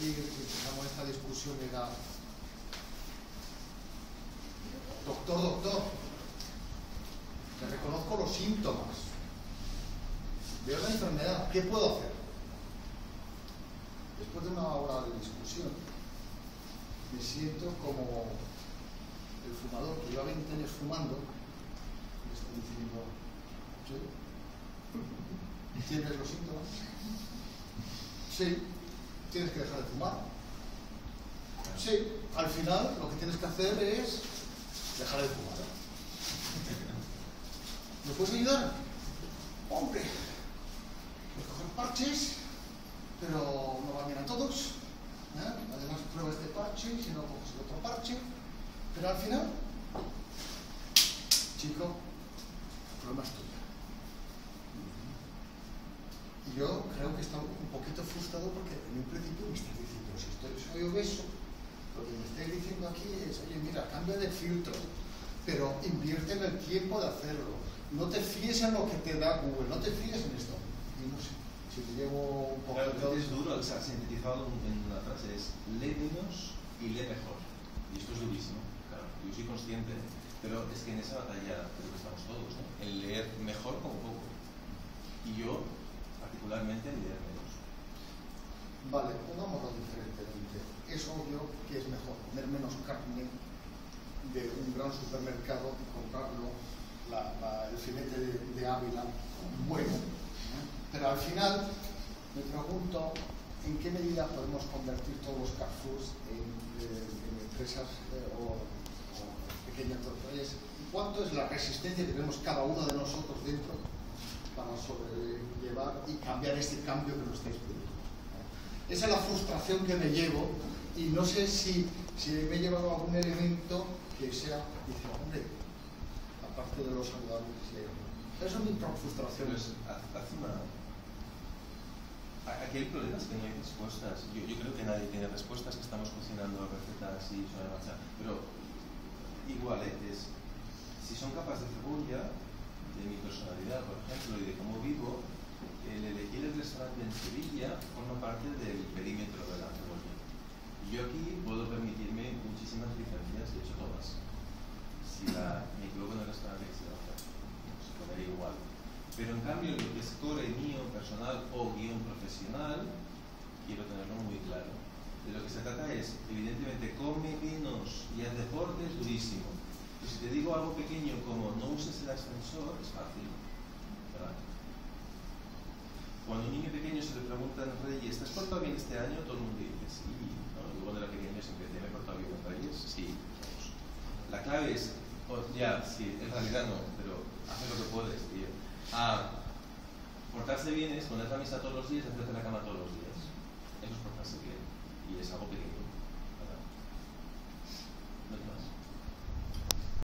decir que esta discusión era, doctor, doctor, te reconozco los síntomas, veo la enfermedad, ¿qué puedo hacer? Después de una hora de discusión, me siento como el fumador que lleva 20 años fumando, me está diciendo, ¿sí? ¿Tienes los síntomas? Sí, tienes que dejar de fumar. Sí, al final lo que tienes que hacer es dejar de fumar. ¿Me puedes ayudar? Hombre, pues coger parches, pero no van bien a todos. ¿eh? Además pruebas este parche si no coges el otro parche. Pero al final, chico, el problema es tuyo. Y yo creo que está un poquito frustrado porque en un principio me estás diciendo, si estoy, soy obeso, lo que me estáis diciendo aquí es, oye, mira, cambia de filtro, pero invierte en el tiempo de hacerlo. No te fíes en lo que te da Google, no te fíes en esto. Y no sé, si te llevo un poco Claro, es duro, o sea, sintetizado en una frase es lee menos y lee mejor. Y esto es durísimo, claro, yo soy consciente, pero es que en esa batalla creo que estamos todos, ¿no? El leer mejor como poco. Y yo, particularmente, leer menos. Vale, pongámoslo diferentemente. Es obvio que es mejor comer menos carne de un gran supermercado y comprarlo, el filete de, Ávila, bueno. ¿eh? Pero al final me pregunto en qué medida podemos convertir todos los Carrefours en, eh, en empresas eh, o, pequeñas enterprises. ¿Cuánto es la resistencia que tenemos cada uno de nosotros dentro para sobrellevar y cambiar este cambio que nos estáis pidiendo? Esa es la frustración que me llevo y no sé si, si me he llevado algún elemento que sea, dice, hombre, aparte de los saludables, sí, esa es mi frustración. Pero es, haz, haz una... a- Aquí el problema es que no hay respuestas. Yo, creo que nadie tiene respuestas, que estamos cocinando recetas y sobre marcha. Pero igual, ¿eh? es, si son capaces de cebolla, de mi personalidad, por ejemplo, y de cómo vivo, el elegir el restaurante en Sevilla forma parte del perímetro de la cebolla. Yo aquí puedo permitirme muchísimas licencias, de hecho todas. Si la, me equivoco en el restaurante que se va se comería igual. Pero en cambio, lo que es core mío, personal o guion profesional, quiero tenerlo muy claro. De lo que se trata es, evidentemente, come menos y haz deporte durísimo. Y si te digo algo pequeño como no uses el ascensor, es fácil. ¿verdad? Cuando un niño pequeño se le pregunta en Reyes, ¿te has portado bien este año? Todo el mundo dice, sí. ¿no? Yo cuando era pequeño siempre decía, ¿me he portado bien en Reyes? Sí. La clave es, oh, ya, sí, en realidad no, pero haz lo que puedes, tío. Ah, portarse bien es poner la mesa todos los días y hacerte la cama todos los días. Eso es portarse bien.